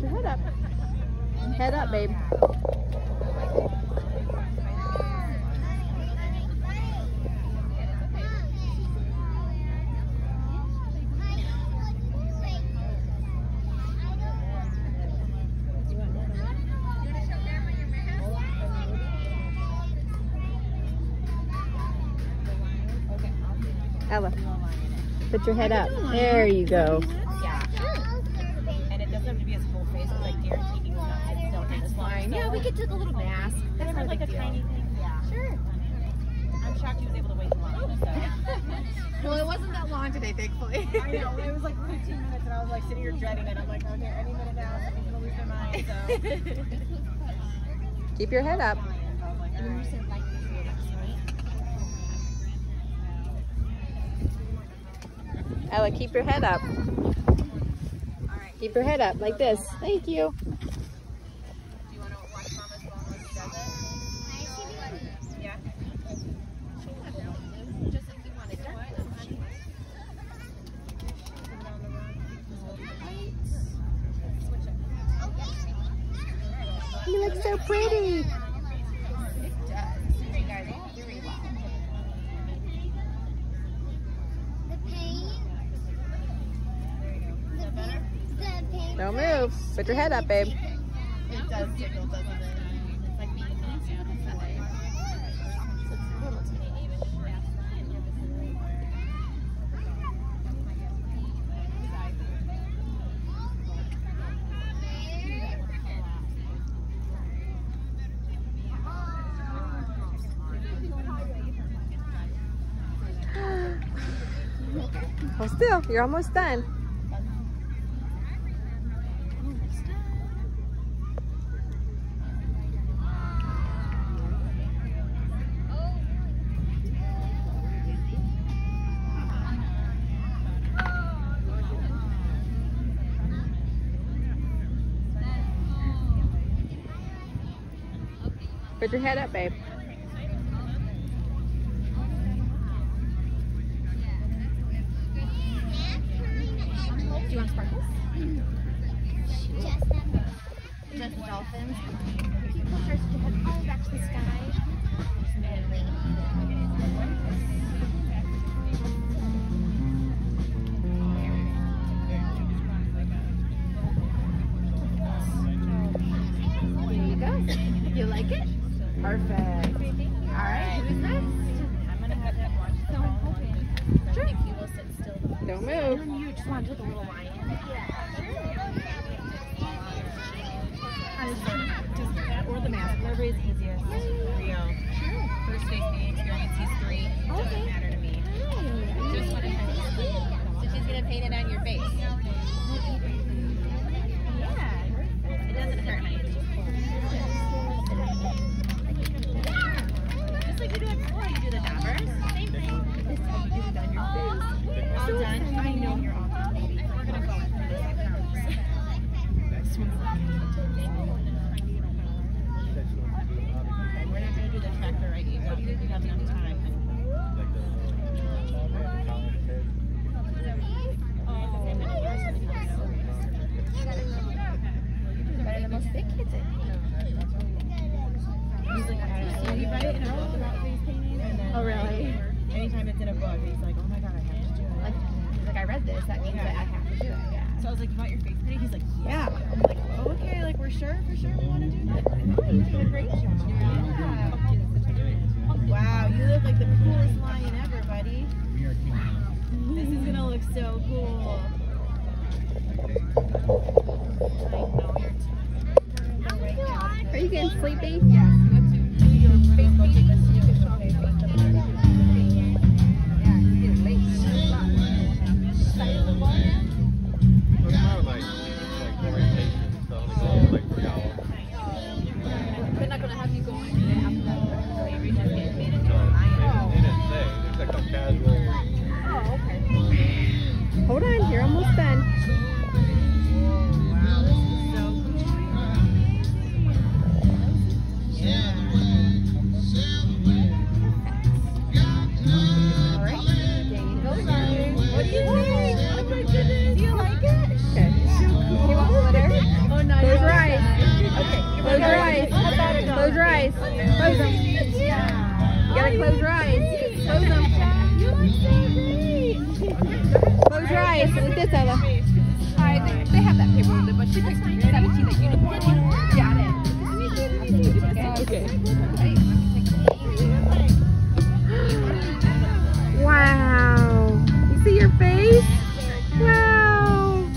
head up, Head up, babe. Ella, put your head up. There you go. Yeah. And it doesn't have to be as full face. It's like guaranteed you will not sit still Yeah, we could do the little mask. That's not like a tiny thing. Yeah. Sure. I'm shocked he was able to wait long. So. Well, it wasn't that long today, thankfully. I know. It was like 15 minutes, and I was like sitting here dreading it. I'm like, okay, any minute now, somebody's gonna lose their mind. So. Keep your head up. Oh I was like, all right. Ella, keep your head up. Keep your head up like this. Thank you want to watch Mama's phone when she does it? Yeah. Just like you wanted to. You look so pretty. It does. You guys do very well. Don't move. Put your head up, babe. It does tickle, doesn't it? It's like being easier before. So it's a little tiny. Hold still. You're almost done. Put your head up, babe. Do you want sparkles? Just dolphins. You push your head all back to the sky. There you go. You like it? Perfect. All right, who's next? I'm gonna have him watch the phone. Sure. If he will sit still. Don't move. then you just want to do the little lion. Just or the mask, whatever is easiest for you. First face painting experience, he's three. It doesn't Okay. matter to me. Just want to kind of see. So she's gonna paint it on your face. Yeah. It doesn't hurt. Just like you do it before, you do the dabbers. Same thing. This time you do it on your face. All done. I know you're all done, baby. We're gonna go in for this, I promise. This one's like- Okay, we're not gonna do the tractor right now. We have enough time. Better than most big kids in. He's like, I don't know. You read it in a book about face painting, and then Oh, really? anytime it's in a book, he's like, oh my god, I have to do it. Like, he's like, I read this. That means that I have to do that factor right here, but we have to have time like the comments. He's like painting and then anytime it's in a book, he's like, Oh my god, I have to do it. Like I read this, that means that I have to do it. Yeah. So I was like, You got your face painting? He's like, Yeah. Sure, for sure we want to do that. Oh, you did a great job. Yeah. Wow, you look like the coolest lion ever, buddy. This is gonna look so cool. I know you're doing a great job. Are you getting sleepy? Yes, close your eyes. Close them. You look so great. Close your eyes. Look this, Ella. Hi, they, they have that paper with it, but she picked 17, the unicorn one. Got it. Okay. Wow. You see your face? Wow.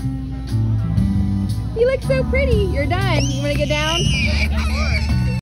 You look so pretty. You're done. You wanna get down?